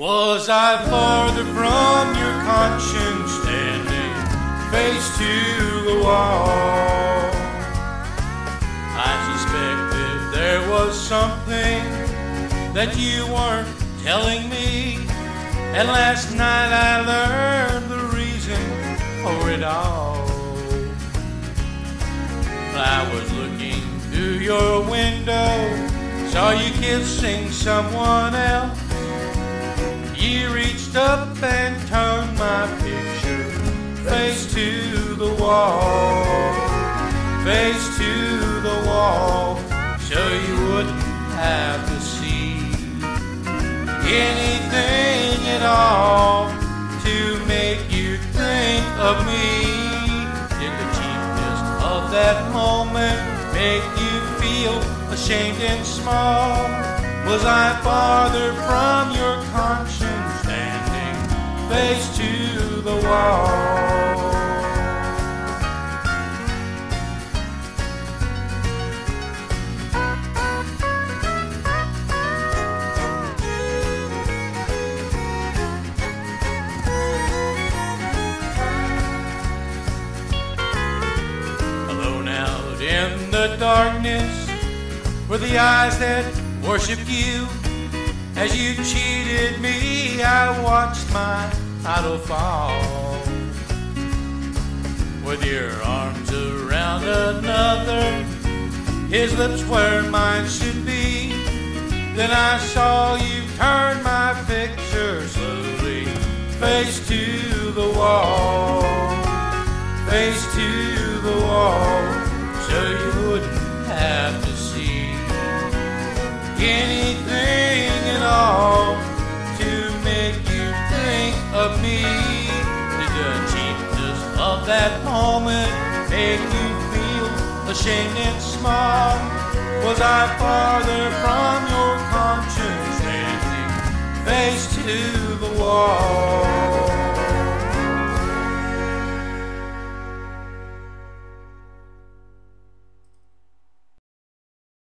Was I farther from your conscience standing face to the wall? I suspected there was something that you weren't telling me. And last night I learned the reason for it all. I was looking through your window, saw you kissing someone else. You reached up and turned my picture face to the wall, face to the wall, so you wouldn't have to see anything at all to make you think of me. Did the cheapness of that moment make you feel ashamed and small? Was I farther from your wall? Alone out in the darkness were the eyes that worshiped you. As you cheated me, I watched my idol fall. With your arms around another, his lips where mine should be. Then I saw you turn my picture slowly, face to the wall, face to the wall, so you wouldn't have to see anything that moment make you feel ashamed and small? Was I farther from